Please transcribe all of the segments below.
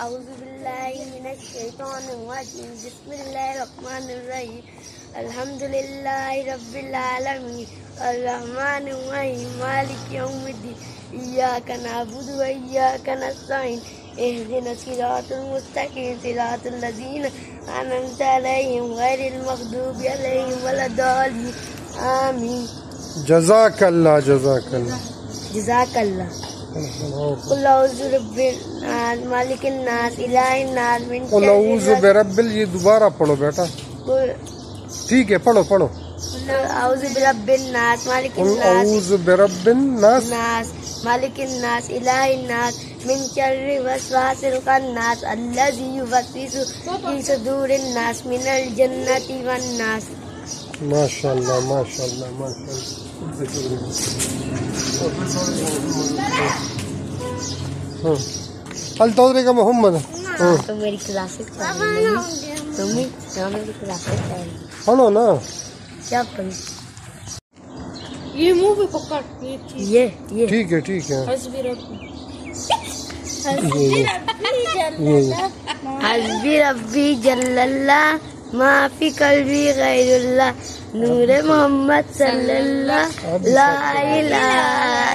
أعوذ بالله من الشيطان الرجيم. بسم الله الرحمن الرحيم. الحمد لله رب العالمين. الرحمن الرحيم. مالك يوم الدين. إياك نعبد وإياك نستعين. اهدنا الصراط المستقيم. صراط الذين أنعمت عليهم غير المغضوب عليهم ولا الضالين. آمين. جزاک اللہ جزاک اللہ جزاك الله. قل أعوذ برب الناس مالك الناس إله الناس من قل شر اعوذ الوسواس برب یہ دوبارہ پڑھو بیٹا۔ قل ٹھیک ہے پڑھو پڑھو۔ قل أعوذ برب الناس مالك قل الناس. اعوذ برب الناس۔ مالك الناس إله الناس من شر وسواس الخناس الذي يوسوس في صدور الناس من الجنة والناس. ماشاء اللہ ماشاء اللہ ماشاء اللہ هل تدرك محمد ہاں تو میری کلاسز تمہیں میری کلاسز پڑھو نا کیا پڑھی یہ منہ پہ پکڑ یہ یہ ٹھیک ہے ٹھیک ہے حسبی ربی حسبی ربی جل اللہ ما فی قلبی غیر اللہ نور محمد صلی اللہ لا الہ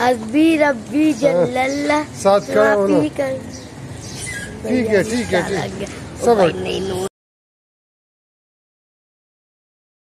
حسبی ربی جل اللہ ساتھ کھڑا ہونا۔ ٹھیک ہے ٹھیک ہے ٹھیک۔ سب ہے نور